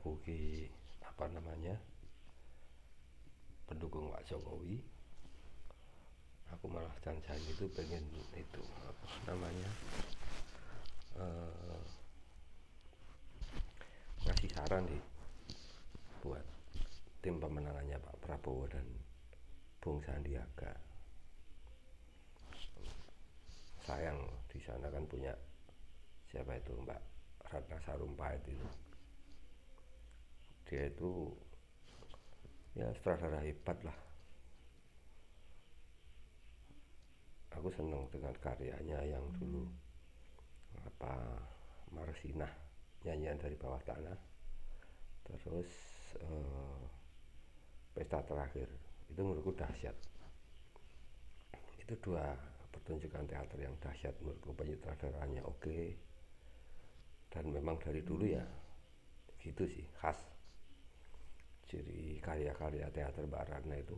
aku ki apa namanya pendukung Pak Jokowi. Aku malah janjian itu pengen itu apa namanya uh, ngasih saran nih buat tim pemenangannya Pak Prabowo dan Bung Sandiaga. Sayang di sana kan punya siapa itu Mbak Ratna Sarumpait itu dia itu ya sutradara hebat lah. Aku senang dengan karyanya yang dulu. Apa Marsinah nyanyian dari bawah tanah. Terus uh, pesta terakhir. Itu menurutku dahsyat. Itu dua pertunjukan teater yang dahsyat menurutku. Penyutradaranya oke. Okay. dan memang dari dulu ya gitu sih khas jadi karya-karya teater Mbak Ratna itu.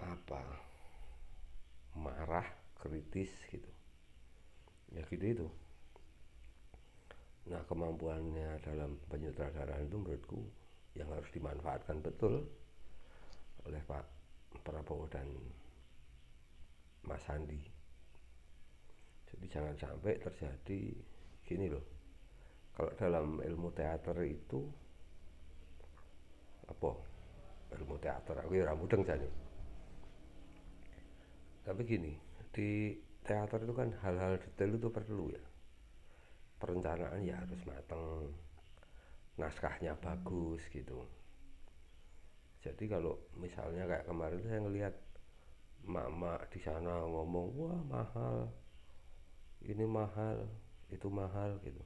Apa? Marah kritis gitu. Ya gitu itu. Nah kemampuannya dalam penyutradaraan itu menurutku yang harus dimanfaatkan betul oleh Pak Prabowo dan Mas Sandi jadi jangan sampai terjadi gini loh. Kalau dalam ilmu teater itu apa? Ilmu teater. Aku ya mudeng jane. Tapi gini di teater itu kan hal-hal detail itu perlu ya. Perencanaan ya harus matang naskahnya bagus gitu. Jadi kalau misalnya kayak kemarin saya ngelihat mak-mak di sana ngomong wah mahal. Ini mahal itu mahal gitu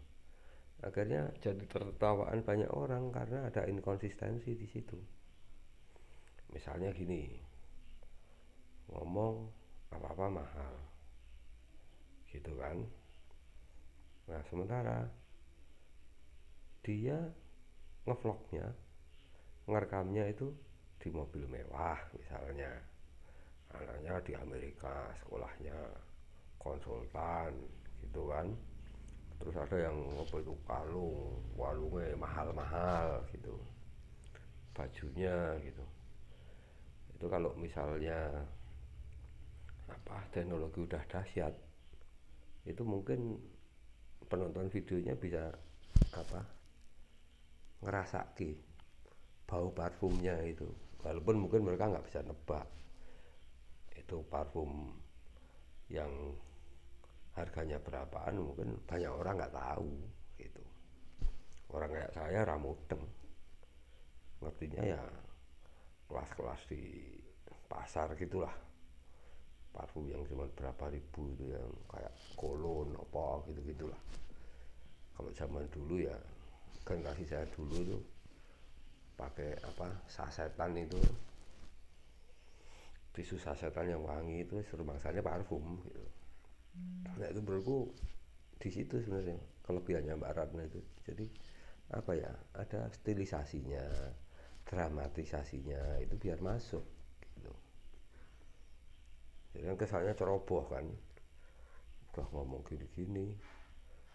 akhirnya jadi tertawaan banyak orang karena ada inkonsistensi di situ. Misalnya gini ngomong apa-apa mahal gitu kan? Nah sementara dia ngevlognya ngerekamnya itu di mobil mewah misalnya. Anaknya di Amerika sekolahnya konsultan gitu kan terus ada yang ngobrol itu kalung walungnya mahal-mahal gitu. Bajunya gitu. Itu kalau misalnya apa teknologi udah dahsyat itu mungkin penonton videonya bisa apa ngerasa ki bau parfumnya itu. Walaupun mungkin mereka nggak bisa nebak itu parfum yang harganya berapaan? Mungkin banyak orang nggak tahu gitu. Orang kayak saya ramudeng ngertinya ya kelas-kelas di pasar gitulah. Parfum yang cuma berapa ribu itu yang kayak kolon apa gitu gitulah kalau zaman dulu ya kan kasih saya dulu tuh pakai apa sasetan itu. Tisu sasetan yang wangi itu suruh bangsanya parfum gitu. itu menurutku di situ sebenarnya kelebihannya Mbak Ratna itu. Jadi apa ya ada stilisasinya dramatisasinya itu biar masuk gitu. Jadi kan kesannya ceroboh kan. Udah ngomong gini-gini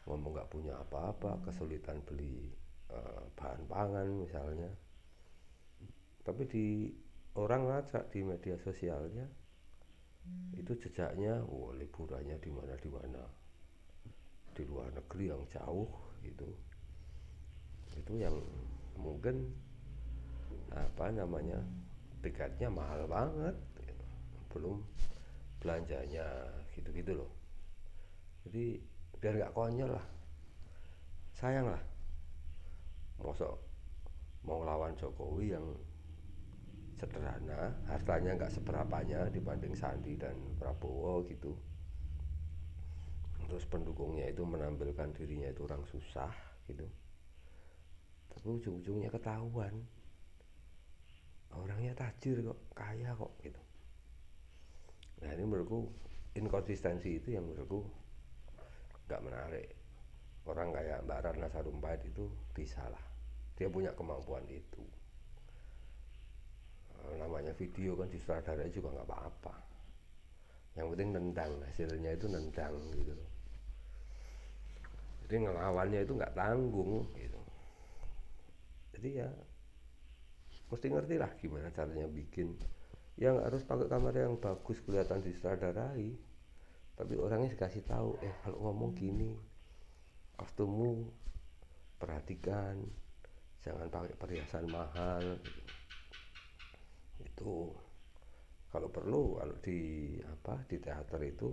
ngomong nggak punya apa-apa kesulitan beli uh, bahan pangan misalnya. Tapi di orang ngacak di media sosialnya itu jejaknya oh liburannya di mana di mana? Di luar negeri yang jauh gitu. Itu yang mungkin apa namanya tiketnya mahal banget gitu. belum belanjanya gitu-gitu loh. Jadi biar nggak konyol lah. Sayang lah. Mosok mau lawan Jokowi yang sederhana hartanya nggak seberapanya dibanding Sandi dan Prabowo gitu. Terus pendukungnya itu menampilkan dirinya itu orang susah gitu. Tapi ujung-ujungnya ketahuan. Orangnya tajir kok kaya kok gitu. Nah ini menurutku inkonsistensi itu yang menurutku nggak menarik. Orang kayak Mbak Ratna Sarumpait itu bisa lah. Dia punya kemampuan itu namanya video kan disutradarai juga nggak apa-apa. Yang penting nendang hasilnya itu nendang gitu. Jadi ngelawannya itu nggak tanggung gitu. Jadi ya mesti ngerti lah gimana caranya bikin. Yang harus pakai kamera yang bagus kelihatan disutradarai. Tapi orangnya dikasih tahu eh kalau ngomong gini kostummu perhatikan jangan pakai perhiasan mahal itu. Kalau perlu kalau di apa di teater itu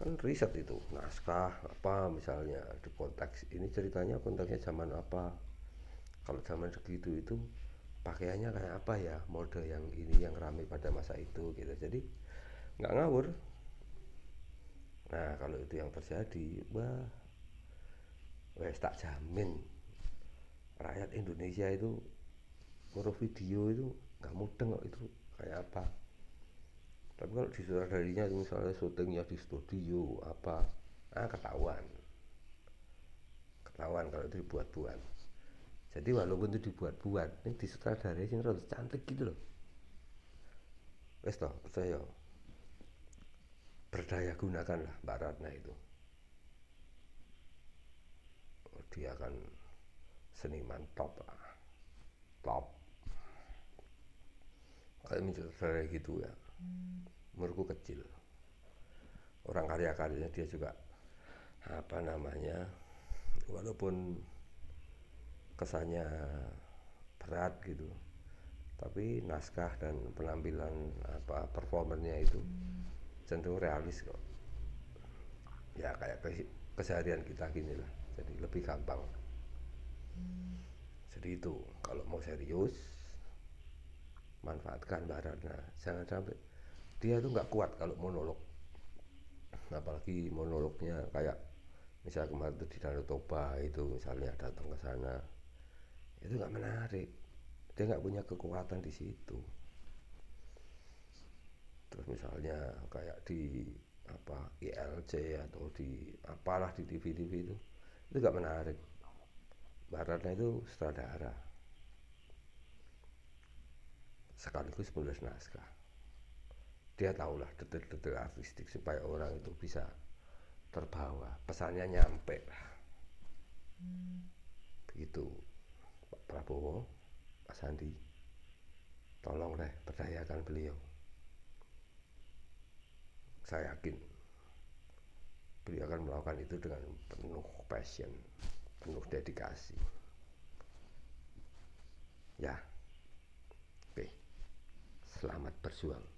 kan riset itu. Naskah apa misalnya di konteks ini ceritanya konteksnya zaman apa. Kalau zaman segitu itu pakaiannya kayak apa ya mode yang ini yang ramai pada masa itu gitu. Jadi nggak ngawur. Nah kalau itu yang terjadi wah wes tak jamin. Rakyat Indonesia itu ngurus video itu nggak mudeng itu kayak apa. Tapi kalau di darinya misalnya syutingnya di studio apa. Ah ketahuan. Ketahuan kalau itu dibuat-buat. Jadi walaupun itu dibuat-buat ini di sutradara sih harus cantik gitu loh. Wes toh percaya berdaya gunakanlah Mbak Ratna itu. Dia kan seniman top lah. Top kayak mencuri gitu ya. Menurutku kecil. Orang karya-karyanya dia juga apa namanya walaupun kesannya berat gitu tapi naskah dan penampilan apa performernya itu cenderung realis kok. Ya kayak keseharian kita gini lah. Jadi lebih gampang. Jadi itu kalau mau serius manfaatkan baratnya jangan sampai dia tuh nggak kuat kalau monolog. Apalagi monolognya kayak misalnya kemarin itu di Danau Toba itu misalnya datang ke sana itu nggak menarik. Dia nggak punya kekuatan di situ. Terus misalnya kayak di apa ILC atau di apalah di TV-TV itu itu nggak menarik. Baratnya itu sutradara sekaligus penulis naskah. Dia tahulah detil-detil artistik supaya orang itu bisa terbawa. Pesannya nyampe. Hmm. begitu. Pak Prabowo Pak Sandi tolong deh percayakan beliau. Saya yakin beliau akan melakukan itu dengan penuh passion penuh dedikasi. Ya selamat berjuang